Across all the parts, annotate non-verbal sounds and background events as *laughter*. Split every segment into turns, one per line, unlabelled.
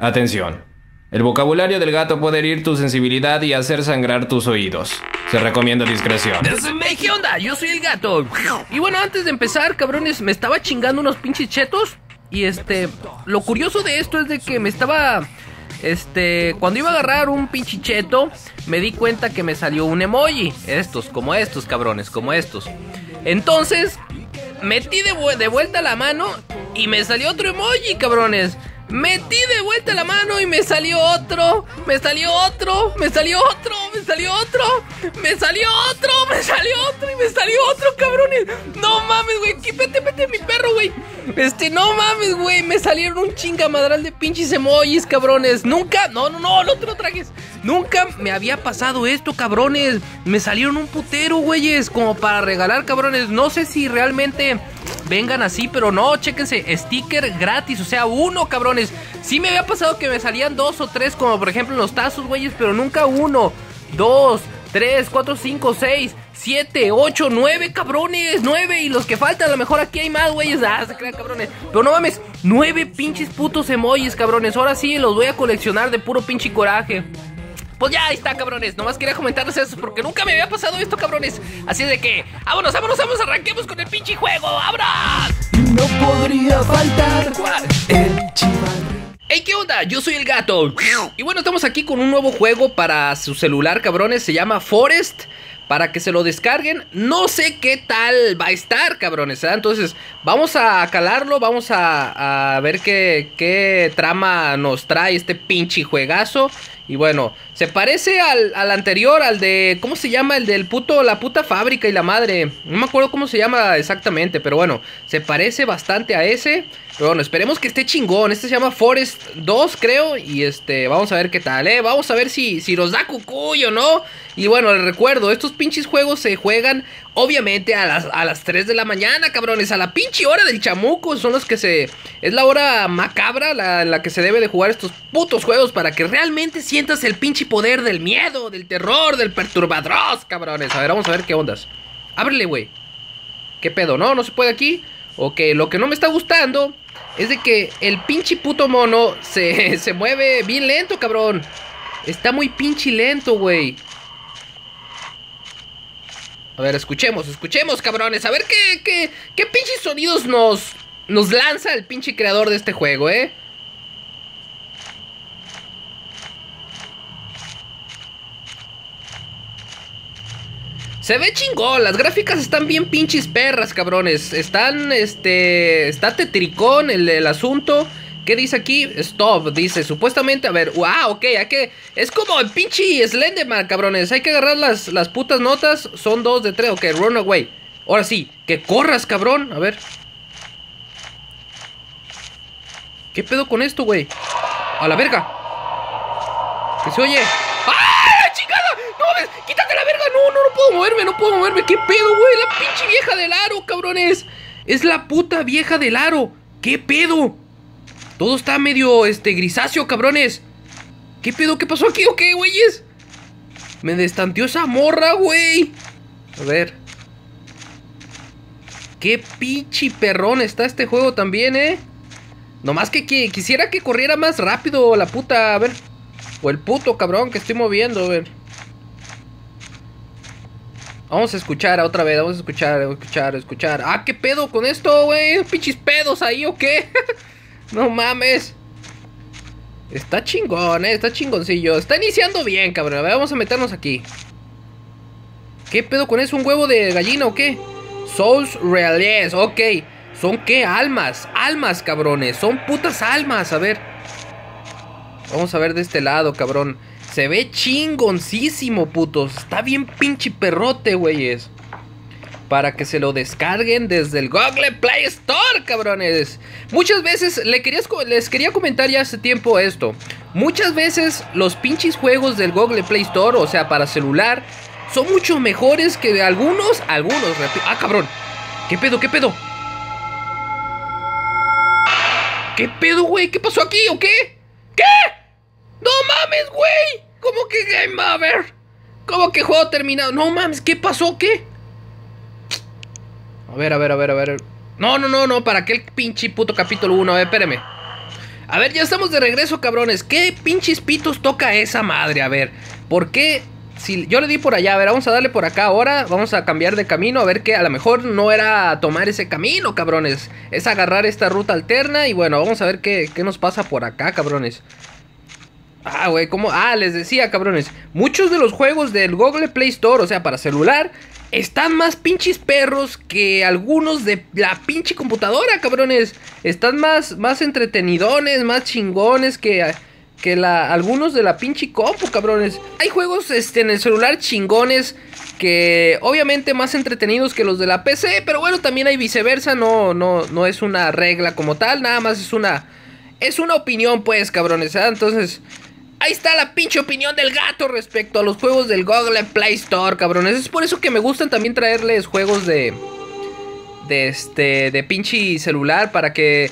Atención. El vocabulario del gato puede herir tu sensibilidad y hacer sangrar tus oídos. Se recomienda discreción.
¿Qué onda? Yo soy el gato. Y bueno, antes de empezar, cabrones, me estaba chingando unos pinches chetos. Y este, lo curioso de esto es de que me estaba, este, cuando iba a agarrar un pinche cheto, me di cuenta que me salió un emoji. Estos, como estos, cabrones, como estos. Entonces, metí de, de vuelta la mano y me salió otro emoji, cabrones. Metí de vuelta la mano y me salió otro, me salió otro, me salió otro, me salió otro, me salió otro, me salió otro y me salió otro, cabrones. No mames, güey, vete, vete, mi perro, güey. Este, no mames, güey, me salieron un chingamadral de pinches emojis, cabrones. Nunca, no, no, no, no te lo tragues. Nunca me había pasado esto, cabrones. Me salieron un putero, güeyes, como para regalar, cabrones. No sé si realmente vengan así, pero no, chéquense, sticker gratis, o sea, uno, cabrones. Sí me había pasado que me salían dos o tres, como por ejemplo los tazos, güeyes, pero nunca uno, dos, tres, cuatro, cinco, seis, siete, ocho, nueve, cabrones, nueve, y los que faltan, a lo mejor aquí hay más, güeyes, ah, se crean, cabrones. Pero no mames, nueve pinches putos emojis, cabrones, ahora sí los voy a coleccionar de puro pinche coraje. Pues ya, ahí está, cabrones. Nomás quería comentarles eso porque nunca me había pasado esto, cabrones. Así de que, vámonos, vámonos, vámonos, arranquemos con el pinche juego. ¡Abras! Yo soy el gato. Y bueno, estamos aquí con un nuevo juego para su celular, cabrones. Se llama Forest para que se lo descarguen. No sé qué tal va a estar, cabrones. ¿eh? Entonces, vamos a calarlo, vamos a, a ver qué, qué, trama nos trae este pinche juegazo. Y bueno, se parece al, al, anterior, al de. ¿Cómo se llama? El del puto. La puta fábrica y la madre. No me acuerdo cómo se llama exactamente. Pero bueno, se parece bastante a ese. Pero bueno, esperemos que esté chingón. Este se llama Forest 2, creo. Y este, vamos a ver qué tal, ¿eh? Vamos a ver si, si nos da cucuyo, ¿no? Y bueno, les recuerdo, estos pinches juegos se juegan obviamente a las, a las 3 de la mañana, cabrones. A la pinche hora del chamuco. Son los que se... Es la hora macabra la, la que se debe de jugar estos putos juegos para que realmente sientas el pinche poder del miedo, del terror, del perturbadros, cabrones. A ver, vamos a ver qué ondas. Ábrele, güey. ¿Qué pedo? ¿No? ¿No se puede aquí? Ok, lo que no me está gustando es de que el pinche puto mono se, *laughs* se mueve bien lento, cabrón. Está muy pinche lento, güey. A ver, escuchemos, escuchemos, cabrones. A ver qué, qué, qué pinches sonidos nos, nos lanza el pinche creador de este juego, ¿eh? Se ve chingón, las gráficas están bien pinches perras, cabrones. Están, este, está tetricón el, el asunto. ¿Qué dice aquí? Stop, dice, supuestamente, a ver, wow, ok, hay que, es como el pinche Slenderman, cabrones, hay que agarrar las, las putas notas, son dos de tres, ok, run away. Ahora sí, que corras, cabrón, a ver. ¿Qué pedo con esto, güey? A la verga. Que se oye. ¡Ah, chingada! ¡No, ves! ¡Quítate la verga! No, no, no puedo moverme, no puedo moverme. ¿Qué pedo, güey? La pinche vieja del aro, cabrones. Es la puta vieja del aro. ¿Qué pedo? Todo está medio, este, grisáceo, cabrones. ¿Qué pedo? ¿Qué pasó aquí o qué, güeyes? Me destanteó esa morra, güey. A ver. Qué pinche perrón está este juego también, ¿eh? Nomás que, que quisiera que corriera más rápido la puta, a ver. O el puto cabrón que estoy moviendo, a ver. Vamos a escuchar otra vez, vamos a escuchar, escuchar, escuchar. Ah, ¿qué pedo con esto, güey? ¿Pinches pedos ahí o qué? *laughs* No mames. Está chingón, eh. Está chingoncillo. Está iniciando bien, cabrón. A ver, vamos a meternos aquí. ¿Qué pedo con eso? ¿Un huevo de gallina o qué? Souls reales, ok. ¿Son qué? Almas. Almas, cabrones. Son putas almas. A ver. Vamos a ver de este lado, cabrón. Se ve chingoncísimo, putos. Está bien pinche perrote, güeyes para que se lo descarguen desde el Google Play Store, cabrones. Muchas veces le les quería comentar ya hace tiempo esto. Muchas veces los pinches juegos del Google Play Store, o sea, para celular, son mucho mejores que algunos, algunos. Ah, cabrón. ¿Qué pedo? ¿Qué pedo? ¿Qué pedo, güey? ¿Qué pasó aquí o qué? ¿Qué? No mames, güey. ¿Cómo que game over? ¿Cómo que juego terminado? No mames, ¿qué pasó? ¿Qué? A ver, a ver, a ver, a ver. No, no, no, no, para aquel pinche puto capítulo 1. A ver, espérame. A ver, ya estamos de regreso, cabrones. ¿Qué pinches pitos toca esa madre? A ver, ¿por qué? Si yo le di por allá, a ver, vamos a darle por acá ahora. Vamos a cambiar de camino. A ver que a lo mejor no era tomar ese camino, cabrones. Es agarrar esta ruta alterna. Y bueno, vamos a ver qué, qué nos pasa por acá, cabrones. Ah, güey, ¿cómo? Ah, les decía, cabrones. Muchos de los juegos del Google Play Store, o sea, para celular, están más pinches perros que algunos de la pinche computadora, cabrones. Están más, más entretenidones, más chingones que, que la, algunos de la pinche compu, cabrones. Hay juegos este, en el celular chingones que obviamente más entretenidos que los de la PC, pero bueno, también hay viceversa, no, no, no es una regla como tal, nada más es una, es una opinión pues, cabrones, ¿eh? Entonces... Ahí está la pinche opinión del gato respecto a los juegos del Google Play Store, cabrones. Es por eso que me gustan también traerles juegos de. De este. De pinche celular. Para que.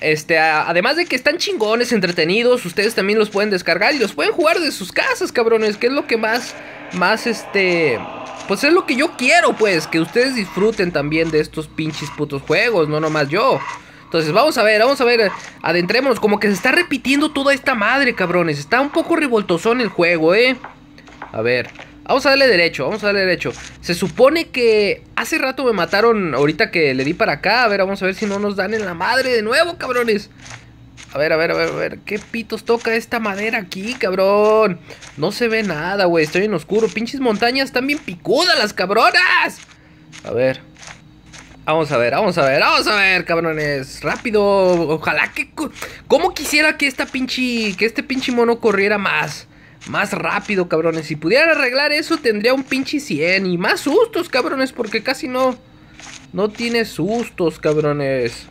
Este. además de que están chingones, entretenidos. Ustedes también los pueden descargar. Y los pueden jugar de sus casas, cabrones. Que es lo que más. Más este. Pues es lo que yo quiero, pues. Que ustedes disfruten también de estos pinches putos juegos. No nomás yo. Entonces, vamos a ver, vamos a ver. Adentrémonos. Como que se está repitiendo toda esta madre, cabrones. Está un poco revoltosón el juego, ¿eh? A ver. Vamos a darle derecho, vamos a darle derecho. Se supone que hace rato me mataron ahorita que le di para acá. A ver, vamos a ver si no nos dan en la madre de nuevo, cabrones. A ver, a ver, a ver, a ver. ¿Qué pitos toca esta madera aquí, cabrón? No se ve nada, güey. Estoy en oscuro. Pinches montañas están bien picudas las cabronas. A ver. Vamos a ver, vamos a ver, vamos a ver, cabrones. Rápido. Ojalá que. ¿Cómo quisiera que esta pinche. Que este pinche mono corriera más? Más rápido, cabrones. Si pudiera arreglar eso, tendría un pinche 100. Y más sustos, cabrones, porque casi no. No tiene sustos, cabrones.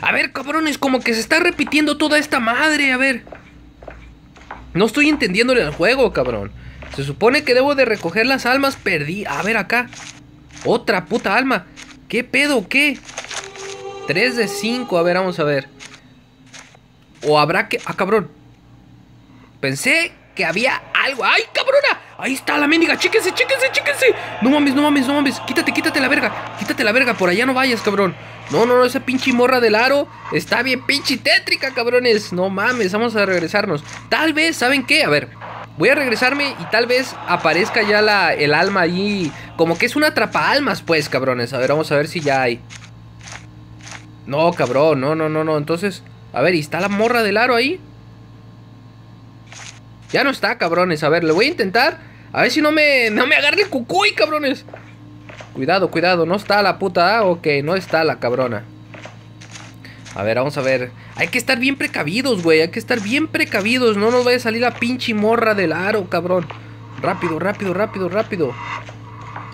A ver, cabrones, como que se está repitiendo toda esta madre. A ver. No estoy entendiéndole al juego, cabrón. Se supone que debo de recoger las almas perdí. A ver, acá. Otra puta alma. ¿Qué pedo? ¿Qué? 3 de 5. A ver, vamos a ver. O habrá que... Ah, cabrón. Pensé que había algo. ¡Ay, cabrona! Ahí está la mendiga. Chéquense, chéquense, chéquense. No mames, no mames, no mames. Quítate, quítate la verga. Quítate la verga. Por allá no vayas, cabrón. No, no, no. Esa pinche morra del aro está bien pinche tétrica, cabrones. No mames. Vamos a regresarnos. Tal vez, ¿saben qué? A ver. Voy a regresarme y tal vez aparezca ya la, el alma ahí. Como que es una atrapa almas, pues, cabrones. A ver, vamos a ver si ya hay. No, cabrón, no, no, no, no. Entonces, a ver, ¿y está la morra del aro ahí? Ya no está, cabrones. A ver, le voy a intentar. A ver si no me, no me agarre el cucuy, cabrones. Cuidado, cuidado. No está la puta. Ah, ok, no está la cabrona. A ver, vamos a ver. Hay que estar bien precavidos, güey. Hay que estar bien precavidos. No nos vaya a salir la pinche morra del aro, cabrón. Rápido, rápido, rápido, rápido.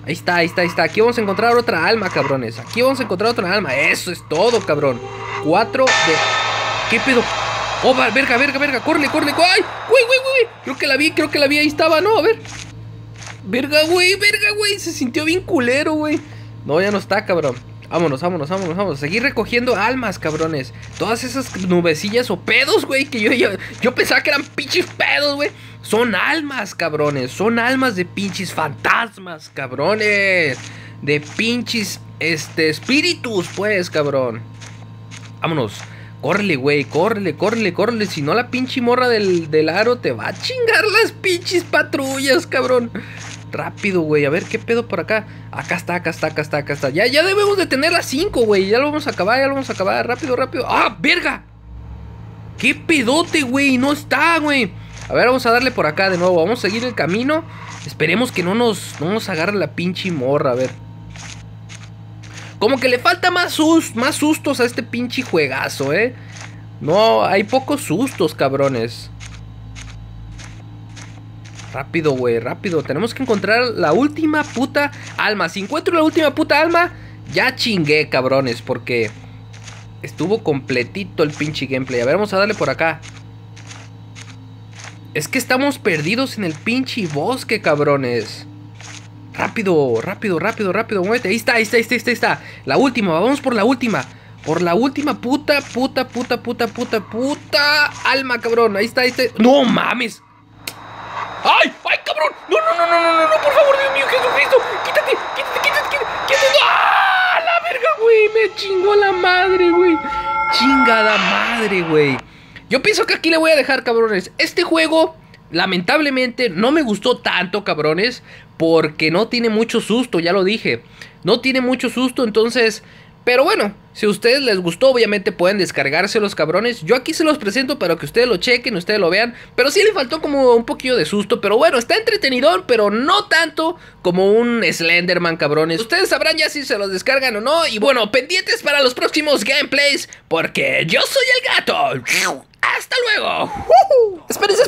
Ahí está, ahí está, ahí está. Aquí vamos a encontrar otra alma, cabrones. Aquí vamos a encontrar otra alma. Eso es todo, cabrón. Cuatro de... ¿Qué pedo? Oh, verga, verga, verga. Corre, corre. ¡Ay! Güey, güey, güey. Creo que la vi, creo que la vi. Ahí estaba, ¿no? A ver. Verga, güey, verga, güey. Se sintió bien culero, güey. No, ya no está, cabrón. Vámonos, vámonos, vámonos, vámonos. Seguir recogiendo almas, cabrones. Todas esas nubecillas o pedos, güey. Que yo, yo, yo pensaba que eran pinches pedos, güey. Son almas, cabrones. Son almas de pinches fantasmas, cabrones. De pinches, este, espíritus, pues, cabrón. Vámonos. Córrele, güey, córrele, córrele, córrele. Si no, la pinche morra del, del aro te va a chingar las pinches patrullas, cabrón. Rápido, güey. A ver qué pedo por acá. Acá está, acá está, acá está, acá está. Ya, ya debemos de tener las 5, güey. Ya lo vamos a acabar, ya lo vamos a acabar. Rápido, rápido. ¡Ah, verga! ¡Qué pedote, güey! No está, güey. A ver, vamos a darle por acá de nuevo. Vamos a seguir el camino. Esperemos que no nos, no nos agarre la pinche morra. A ver. Como que le falta más, sus, más sustos a este pinche juegazo, ¿eh? No, hay pocos sustos, cabrones. Rápido, güey, rápido. Tenemos que encontrar la última puta alma. Si encuentro la última puta alma, ya chingué, cabrones, porque estuvo completito el pinche gameplay. A ver, vamos a darle por acá. Es que estamos perdidos en el pinche bosque, cabrones. Rápido, rápido, rápido, rápido. Muévete. Ahí está, ahí está, ahí está, ahí está. La última, vamos por la última. Por la última puta, puta, puta, puta, puta, puta alma, cabrón. Ahí está, ahí está. No mames. ¡Ay! ¡Ay, cabrón! ¡No, no, no, no, no, no! ¡Por favor, Dios mío, Jesucristo! ¡Quítate! ¡Quítate, quítate, quítate! quítate. ¡Ah! ¡La verga, güey! Me chingó la madre, güey. Chingada madre, güey. Yo pienso que aquí le voy a dejar, cabrones. Este juego, lamentablemente, no me gustó tanto, cabrones. Porque no tiene mucho susto, ya lo dije. No tiene mucho susto, entonces pero bueno, si a ustedes les gustó, obviamente pueden descargarse los cabrones. Yo aquí se los presento para que ustedes lo chequen, ustedes lo vean. Pero sí le faltó como un poquillo de susto. Pero bueno, está entretenidor, pero no tanto como un Slenderman, cabrones. Ustedes sabrán ya si se los descargan o no. Y bueno, pendientes para los próximos gameplays. Porque yo soy el gato. ¡Hasta luego! Espérense, espérense,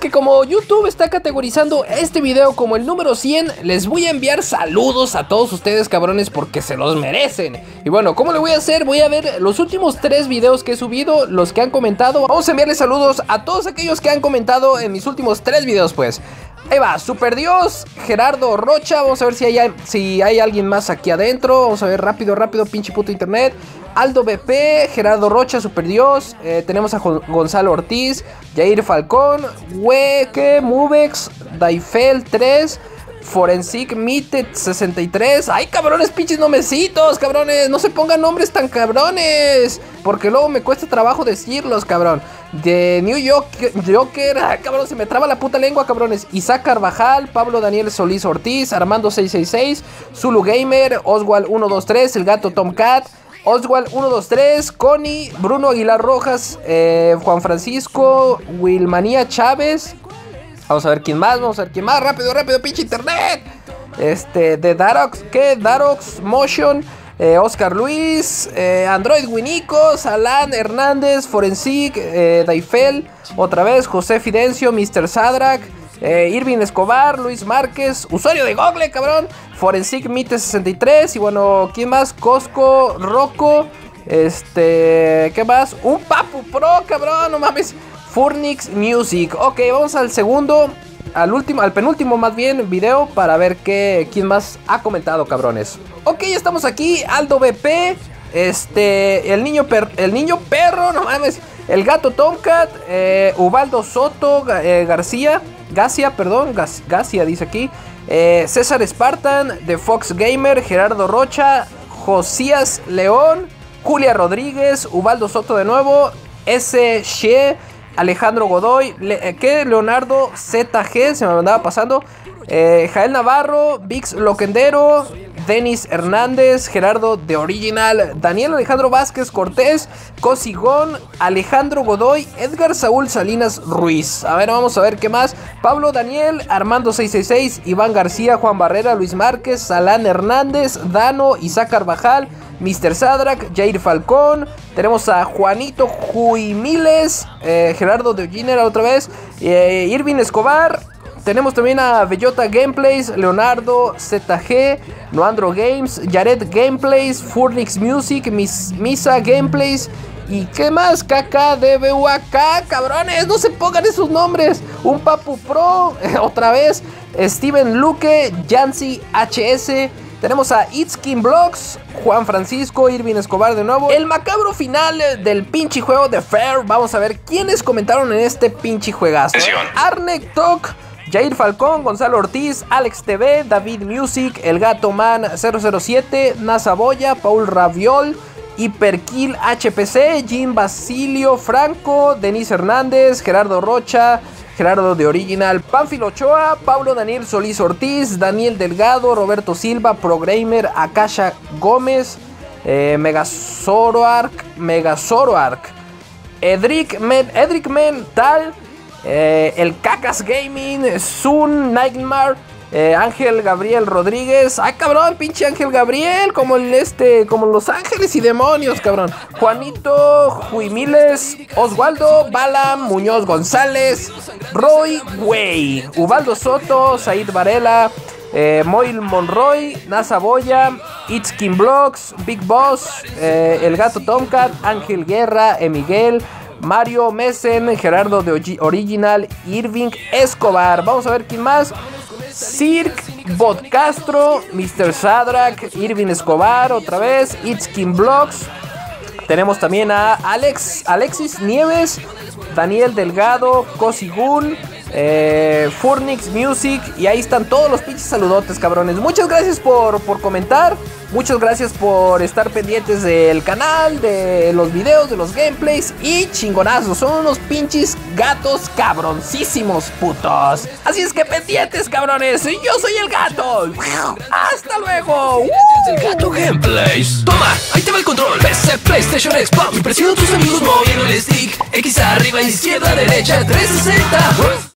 Que como YouTube está categorizando este video como el número 100, les voy a enviar saludos a todos ustedes, cabrones, porque se los merecen. Y bueno, ¿cómo le voy a hacer? Voy a ver los últimos tres videos que he subido, los que han comentado. Vamos a enviarles saludos a todos aquellos que han comentado en mis últimos tres videos, pues. Ahí va, Super Dios, Gerardo Rocha. Vamos a ver si hay, si hay alguien más aquí adentro. Vamos a ver rápido, rápido, pinche puto internet. Aldo BP, Gerardo Rocha, Super Dios. Eh, tenemos a Gonzalo Ortiz, Jair Falcón, Hueque, Mubex, Daifel 3. Forensic Mitet 63. ¡Ay, cabrones, pinches nomecitos, cabrones! No se pongan nombres tan cabrones. Porque luego me cuesta trabajo decirlos, cabrón. De New York, Joker. Ay, cabrón, se me traba la puta lengua, cabrones. Isaac Carvajal, Pablo Daniel Solís Ortiz, Armando 666, Zulu Gamer, Oswald 123, El Gato Tomcat. Oswald 123, Connie, Bruno Aguilar Rojas, eh, Juan Francisco, Wilmanía Chávez, Vamos a ver quién más, vamos a ver quién más. Rápido, rápido, pinche internet. Este, de Darox, ¿qué? Darox Motion. Eh, Oscar Luis, eh, Android Winicos, Alan Hernández, Forensic, eh, Daifel, otra vez José Fidencio, Mr. Sadrak, Irving Escobar, Luis Márquez, usuario de Google, cabrón, Forensic Mite 63, y bueno, ¿quién más? Cosco, Rocco, este, ¿qué más? Un Papu Pro, cabrón, no mames. Furnix Music. Ok, vamos al segundo, al último, al penúltimo más bien video para ver qué, quién más ha comentado, cabrones. Ok, estamos aquí, Aldo BP, este, el niño, el niño perro, no mames, el gato Tomcat, eh, Ubaldo Soto eh, García, perdón, García dice aquí, eh, César Spartan, de Fox Gamer, Gerardo Rocha, Josías León, Julia Rodríguez, Ubaldo Soto de nuevo, S. She, Alejandro Godoy, eh, que Leonardo ZG, se me andaba pasando, eh, Jael Navarro, Vix Loquendero, Denis Hernández, Gerardo de Original, Daniel Alejandro Vázquez Cortés, Cosigón, Alejandro Godoy, Edgar Saúl Salinas Ruiz. A ver, vamos a ver qué más. Pablo Daniel, Armando 666, Iván García, Juan Barrera, Luis Márquez, Salán Hernández, Dano, Isaac Carvajal, Mr. Sadrak, Jair Falcón. Tenemos a Juanito Juimiles, eh, Gerardo de Ginera otra vez, eh, Irving Escobar. Tenemos también a Bellota Gameplays, Leonardo ZG, Noandro Games, Jared Gameplays, Furnix Music, Misa Gameplays. ¿Y qué más? KKDBUAK, cabrones, no se pongan esos nombres. Un Papu Pro, *laughs* otra vez. Steven Luque, Jancy HS. Tenemos a Itzkin Blocks, Juan Francisco, Irving Escobar de nuevo. El macabro final del pinche juego de Fair. Vamos a ver quiénes comentaron en este pinche juegazo. Arnek Talk. Jair Falcón, Gonzalo Ortiz, Alex TV, David Music, El Gato Man 007, Nasa Boya, Paul Raviol, Hiperkill HPC, Jim Basilio Franco, Denise Hernández, Gerardo Rocha, Gerardo de Original, Pánfilo Ochoa, Pablo Daniel Solís Ortiz, Daniel Delgado, Roberto Silva, Progamer, Akasha Gómez, eh, Megazoroark, Megazoroark, Edric Men, Edric Mental, eh, el Cacas Gaming, Sun Nightmare, eh, Ángel Gabriel Rodríguez. Ay, cabrón, pinche Ángel Gabriel. Como el este, como Los Ángeles y Demonios, cabrón. Juanito Juimiles, Oswaldo, Balam, Muñoz González, Roy Way, Ubaldo Soto, Said Varela. Eh, Moil Monroy, Nasa Boya, Itzkin Blocks, Big Boss, eh, El Gato Tomcat, Ángel Guerra, Emiguel, Mario Messen, Gerardo de Original, Irving Escobar. Vamos a ver quién más. Cirque, Bot Castro, Mr. Sadrak, Irving Escobar, otra vez, Itzkin Blocks. Tenemos también a Alex, Alexis Nieves, Daniel Delgado, Cosigun, eh, Furnix Music. Y ahí están todos los pinches saludotes, cabrones. Muchas gracias por, por comentar. Muchas gracias por estar pendientes del canal, de los videos, de los gameplays. Y chingonazos. Son unos pinches gatos cabroncísimos, putos. Así es que pendientes, cabrones. Yo soy el gato. Hasta luego.
El gato gameplays. Toma, ahí te va el control. PC, PlayStation, Xbox. Presiona a tus amigos moviendo el stick. X arriba, izquierda, derecha, 360.